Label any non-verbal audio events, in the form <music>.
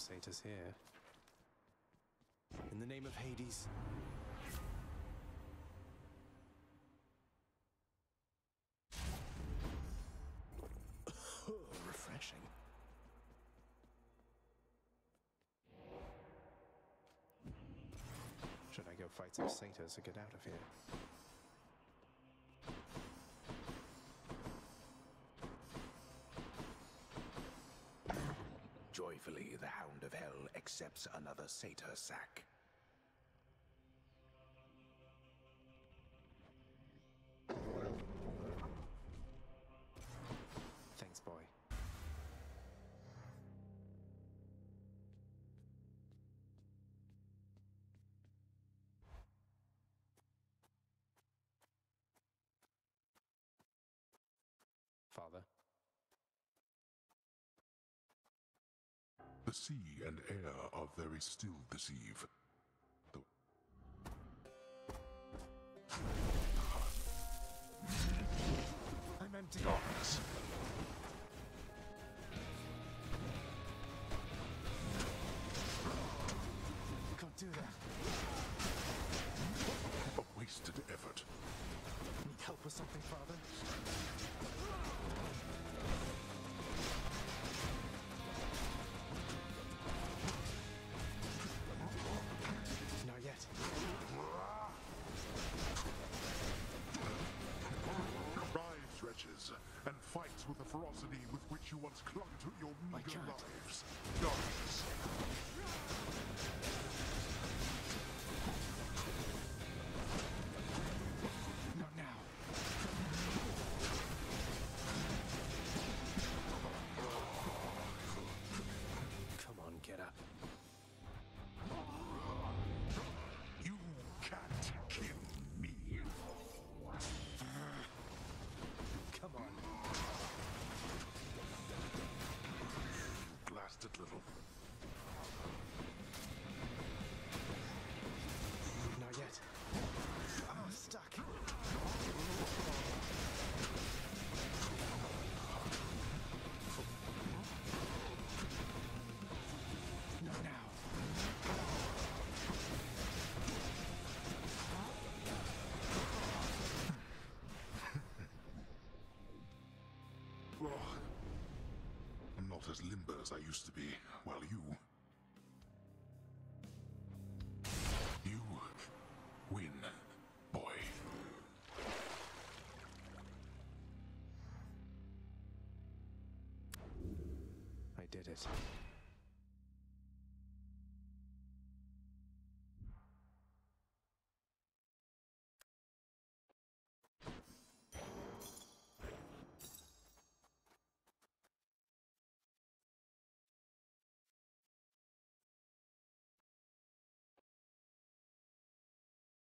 satyrs here. In the name of Hades. <coughs> Refreshing. Should I go fight some satyrs to get out of here? Joyfully, the Hound of Hell accepts another satyr sack. The sea and air are very still this eve. The... I'm empty. Darkness. Can't do that. A wasted effort. Need help with something, Father? You once clung to your meager lives. Darkness. Not as limber as I used to be. while you. You win, boy. I did it.